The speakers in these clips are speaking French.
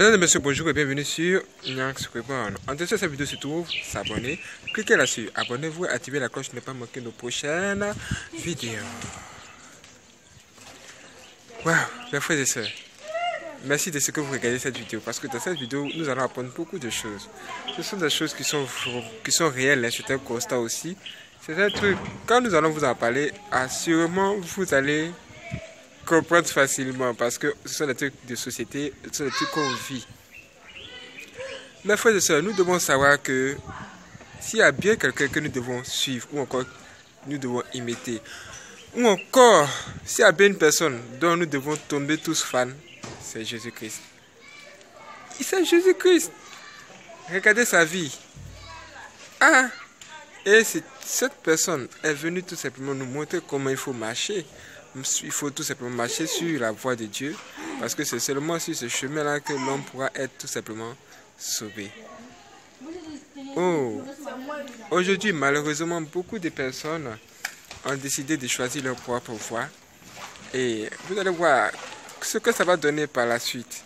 Mesdames et messieurs, bonjour et bienvenue sur Nyanx Reborn. En dessous de cette vidéo se trouve s'abonner. Cliquez là-dessus, abonnez-vous et activez la cloche pour ne pas manquer nos prochaines vidéos. Waouh, mes frères et sœurs, merci de ce que vous regardez cette vidéo parce que dans cette vidéo, nous allons apprendre beaucoup de choses. Ce sont des choses qui sont, qui sont réelles, hein, c'est un constat aussi. C'est un truc, quand nous allons vous en parler, assurément vous allez comprendre facilement parce que ce sont des trucs de société, ce sont des trucs qu'on vit. Mes frères et sœurs, nous devons savoir que s'il y a bien quelqu'un que nous devons suivre ou encore nous devons imiter, ou encore s'il y a bien une personne dont nous devons tomber tous fans, c'est Jésus-Christ. C'est Jésus-Christ. Regardez sa vie. Ah, et cette personne est venue tout simplement nous montrer comment il faut marcher il faut tout simplement marcher sur la voie de Dieu, parce que c'est seulement sur ce chemin-là que l'homme pourra être tout simplement sauvé. Oh, aujourd'hui, malheureusement, beaucoup de personnes ont décidé de choisir leur propre voie. Et vous allez voir ce que ça va donner par la suite.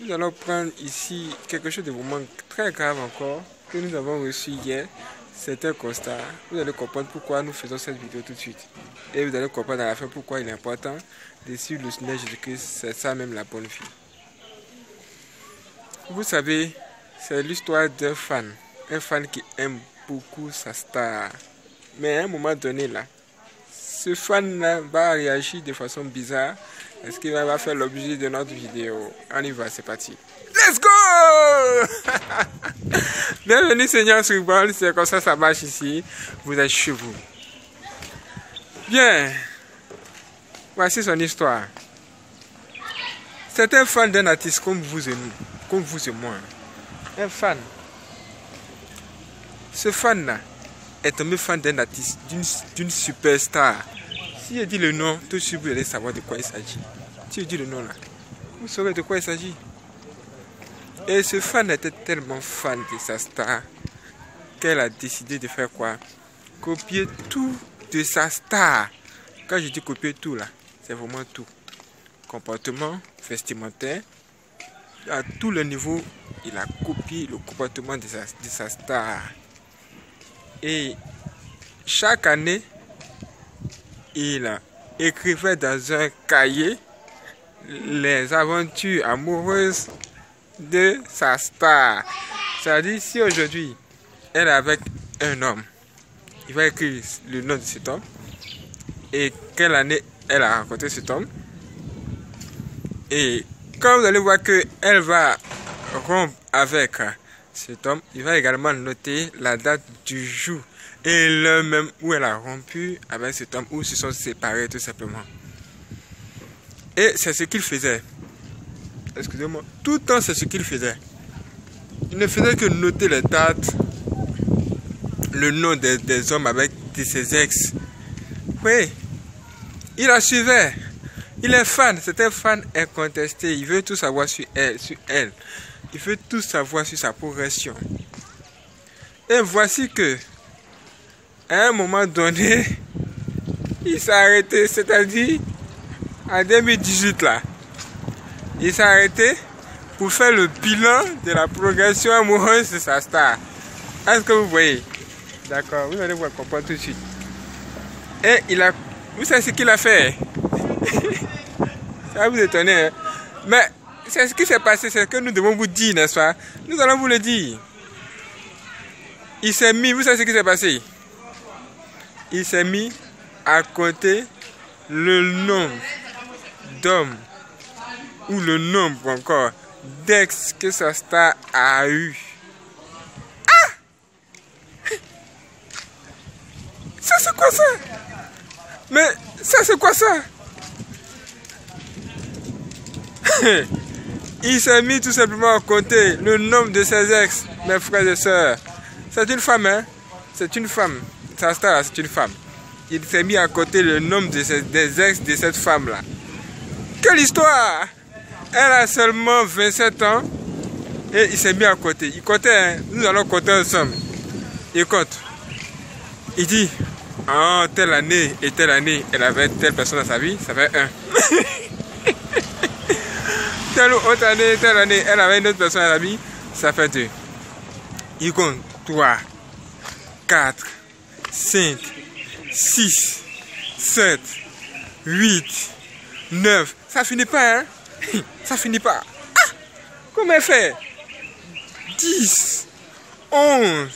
Nous allons prendre ici quelque chose de vraiment très grave encore que nous avons reçu hier c'est un constat. Vous allez comprendre pourquoi nous faisons cette vidéo tout de suite. Et vous allez comprendre à la fin pourquoi il est important de suivre le Seigneur Jésus-Christ. C'est ça même la bonne vie. Vous savez, c'est l'histoire d'un fan. Un fan qui aime beaucoup sa star. Mais à un moment donné, là, ce fan-là va réagir de façon bizarre. Est-ce qu'il va faire l'objet de notre vidéo? On y va, c'est parti. Let's go Bienvenue Seigneur sur c'est comme ça ça marche ici. Vous êtes chez vous. Bien. Voici son histoire. C'est un fan d'un artiste comme vous et nous, comme vous et moi. Un fan. Ce fan-là est un fan d'un artiste, d'une superstar. Si je dis le nom, tout de suite vous allez savoir de quoi il s'agit. Si je dis le nom là, vous saurez de quoi il s'agit. Et ce fan était tellement fan de sa star qu'elle a décidé de faire quoi? Copier tout de sa star. Quand je dis copier tout là, c'est vraiment tout. Comportement vestimentaire, à tous les niveaux, il a copié le comportement de sa, de sa star. Et chaque année, il écrivait dans un cahier les aventures amoureuses de sa star. C'est-à-dire, si aujourd'hui, elle est avec un homme, il va écrire le nom de cet homme et quelle année elle a rencontré cet homme. Et quand vous allez voir qu'elle va rompre avec cet homme, il va également noter la date du jour et le même où elle a rompu avec cet homme, où se sont séparés tout simplement. Et c'est ce qu'il faisait excusez-moi, tout le temps c'est ce qu'il faisait. Il ne faisait que noter les dates, le nom des, hommes avec ses ex. Oui, il la suivait. Il est fan, un fan incontesté. Il veut tout savoir sur elle, sur elle. Il veut tout savoir sur sa progression. Et voici que, à un moment donné, il s'est arrêté, c'est-à-dire en 2018 là il s'est arrêté pour faire le bilan de la progression amoureuse de sa star. Est-ce que vous voyez? D'accord, vous allez voir comprendre tout de suite. Et il a... Vous savez ce qu'il a fait Ça va vous étonner. Hein? Mais c'est ce qui s'est passé, c'est ce que nous devons vous dire, n'est-ce pas? Nous allons vous le dire. Il s'est mis, vous savez ce qui s'est passé? Il s'est mis à côté le nom d'homme ou le nombre encore d'ex que sa star a eu. Ah Ça c'est quoi ça? Mais ça c'est quoi ça? Il s'est mis tout simplement à compter le nombre de ses ex, mes frères et sœurs. C'est une femme, hein? C'est une femme. Sa star, c'est une femme. Il s'est mis à compter le de des ex de cette femme-là. Quelle histoire elle a seulement 27 ans et il s'est mis à côté. Il comptait, hein. nous allons compter ensemble. Il compte. Il dit, en telle année et telle année, elle avait telle personne dans sa vie, ça fait un. telle autre année, telle année, elle avait une autre personne à la vie, ça fait deux. Il compte 3, 4, 5, 6, 7, 8, 9. Ça finit pas, hein? Ça finit pas. Ah! Comment elle fait? 10, 11,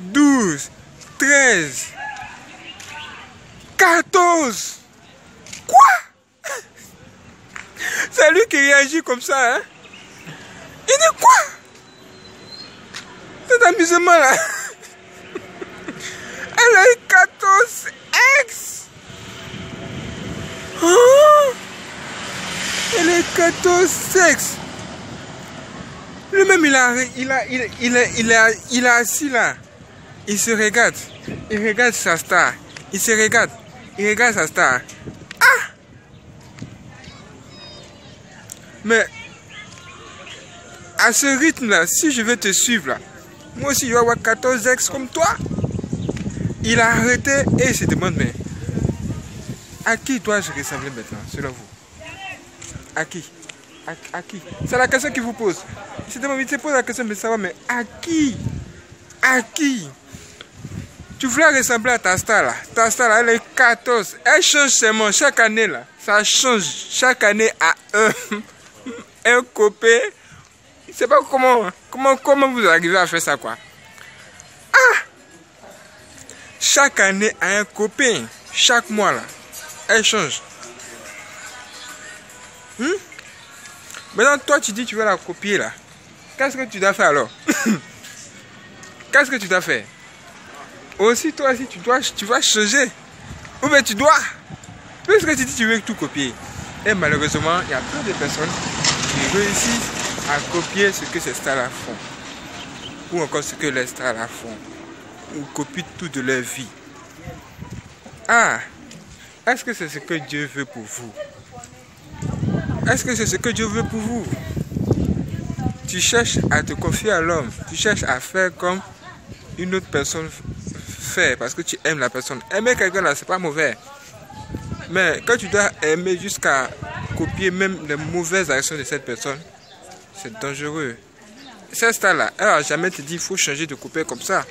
12, 13, 14. Quoi? C'est lui qui réagit comme ça, hein? Il dit quoi? Cet amusement là. Elle a eu 14 ex. Oh! Elle a eu 14 sexes. Lui-même, il a, il a, il a, il a, il a, assis là. Il se regarde. Il regarde sa star. Il se regarde. Il regarde sa star. Ah! Mais à ce rythme-là, si je vais te suivre là, moi aussi je vais avoir 14 ex comme toi. Il a arrêté et il se demande, mais à qui dois-je ressembler maintenant, selon vous? À qui? À, qui? C'est la question qu'il vous pose. Il se demande, pose la question de savoir, mais à qui? À qui? Tu voulais ressembler à ta star là. Ta star là, elle est 14. Elle change seulement chaque année là. Ça change chaque année à un, un copain. Je ne sais pas comment, comment, comment vous arrivez à faire ça quoi. Chaque année à un copain. Chaque mois là. Elle change. Hmm? Maintenant, toi, tu dis que tu veux la copier là. Qu'est-ce que tu dois faire alors? Qu'est-ce que tu dois faire? Aussi, toi aussi, tu dois, tu vas changer. Ou bien tu dois. Puisque tu dis que tu veux tout copier. Et malheureusement, il y a plein de personnes qui réussissent à copier ce que ces stars-là font. Ou encore ce que les stars-là font. Ou copient tout de leur vie. Ah Est-ce que c'est ce que Dieu veut pour vous? Est-ce que c'est ce que Dieu veut pour vous? Tu cherches à te confier à l'homme. Tu cherches à faire comme une autre personne fait parce que tu aimes la personne. Aimer quelqu'un là, c'est pas mauvais. Mais quand tu dois aimer jusqu'à copier même les mauvaises actions de cette personne, c'est dangereux. Cette star-là, elle n'a jamais te dit qu'il faut changer de copain comme ça.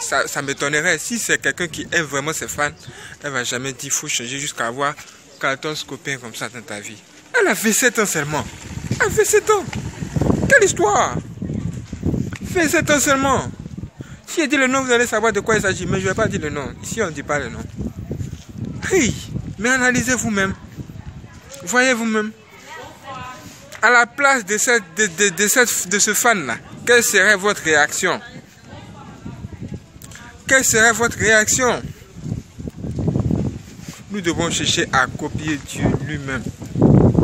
Ça, ça m'étonnerait. Si c'est quelqu'un qui aime vraiment ses fans, elle va jamais dire faut changer jusqu'à avoir 14 copains comme ça dans ta vie. Elle a fait 7 ans seulement. Elle fait 7 ans. Quelle histoire Fait 7 ans seulement. Si elle dit le nom, vous allez savoir de quoi il s'agit. Mais je ne vais pas dire le nom. Ici, on ne dit pas le nom. Hey, mais analysez vous-même. Voyez vous-même. À la place de, cette, de, de, de, cette, de ce fan-là, quelle serait votre réaction? Quelle serait votre réaction? Nous devons chercher à copier Dieu lui-même.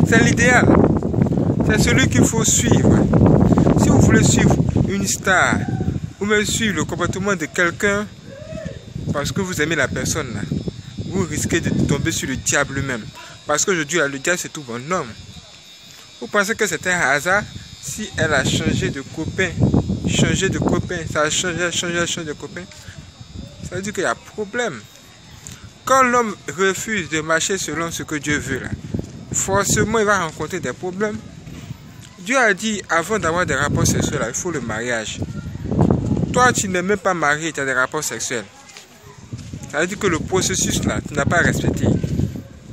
C'est l'idéal. C'est celui qu'il faut suivre. Si vous voulez suivre une star, ou même suivre le comportement de quelqu'un, parce que vous aimez la personne, vous risquez de tomber sur le diable lui-même. Parce qu'aujourd'hui, le diable, c'est tout bon homme. Vous pensez que c'est un hasard? Si elle a changé de copain, changé de copain, ça a changé, changé, changé de copain Ça veut dire qu'il y a problème. Quand l'homme refuse de marcher selon ce que Dieu veut, forcément il va rencontrer des problèmes. Dieu a dit, avant d'avoir des rapports sexuels, il faut le mariage. Toi, tu n'es même pas marié, tu as des rapports sexuels. Ça veut dire que le processus là, tu n'as pas respecté.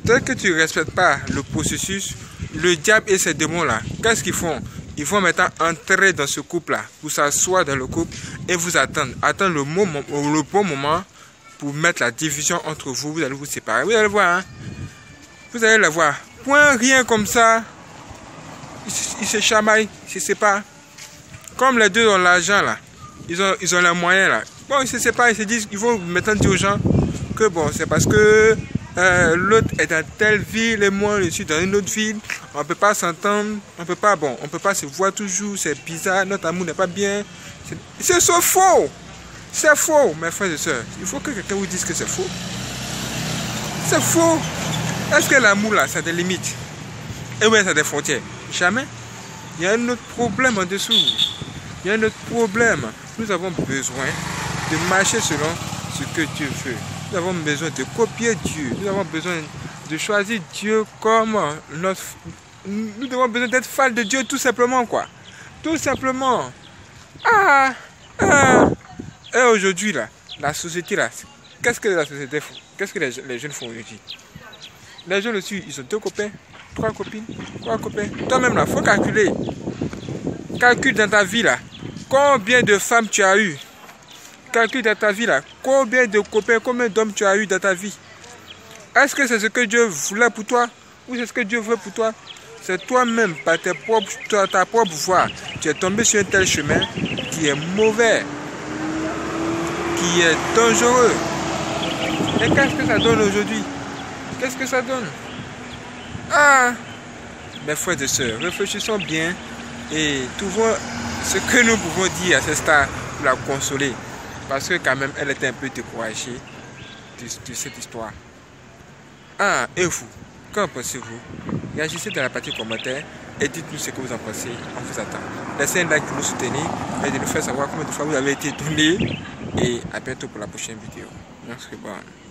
Tel que tu ne respectes pas le processus, le diable et ses démons là, qu'est-ce qu'ils font? Ils vont maintenant entrer dans ce couple là, vous s'asseoir dans le couple et vous attendre. Attendre le, moment, le bon moment pour mettre la division entre vous, vous allez vous séparer. Vous allez voir, hein? Vous allez la voir. Point rien comme ça. Ils, se chamaillent, ils se séparent. Comme les deux ont l'argent là. Ils ont, ils ont les moyens là. Bon, ils se séparent, ils se disent, ils vont maintenant dire aux gens que bon, c'est parce que euh, l'autre est dans telle ville et moi je suis dans une autre ville. On ne peut pas s'entendre, on peut pas, bon, on peut pas se voir toujours, c'est bizarre, notre amour n'est pas bien. C'est faux. C'est faux, mes frères et sœurs. Il faut que quelqu'un vous dise que c'est faux. C'est faux. Est-ce que l'amour là, ça a des limites? Et oui, ça a des frontières. Jamais. Il y a un autre problème en dessous. Il y a un autre problème. Nous avons besoin de marcher selon ce que Dieu veut. Nous avons besoin de copier Dieu. Nous avons besoin de choisir Dieu comme notre, nous devons besoin d'être fans de Dieu tout simplement quoi. Tout simplement. Ah, ah. Et aujourd'hui là, la société là, qu'est-ce que la société fait Qu'est-ce que les, jeunes font aujourd'hui? Les jeunes aussi, ils ont deux copains, trois copines, trois copains. Toi-même là, faut calculer. Calcule dans ta vie là. Combien de femmes tu as eu Calcule dans ta vie là. Combien de copains, combien d'hommes tu as eu dans ta vie? Est-ce que c'est ce que Dieu voulait pour toi? Ou c'est ce que Dieu veut pour toi? C'est toi-même, par tes propres, ta propre voix. Tu es tombé sur un tel chemin qui est mauvais, qui est dangereux. Et qu'est-ce que ça donne aujourd'hui? Qu'est-ce que ça donne? Ah Mes frères et sœurs, réfléchissons bien et trouvons ce que nous pouvons dire à ce stade pour la consoler. Parce que quand même, elle était un peu découragée de, cette histoire. Ah, et vous, qu'en pensez-vous? Réagissez dans la partie commentaire et dites-nous ce que vous en pensez. On vous attend. Laissez un like pour nous soutenir et de nous faire savoir combien de fois vous avez été tourné. Et à bientôt pour la prochaine vidéo. Merci beaucoup.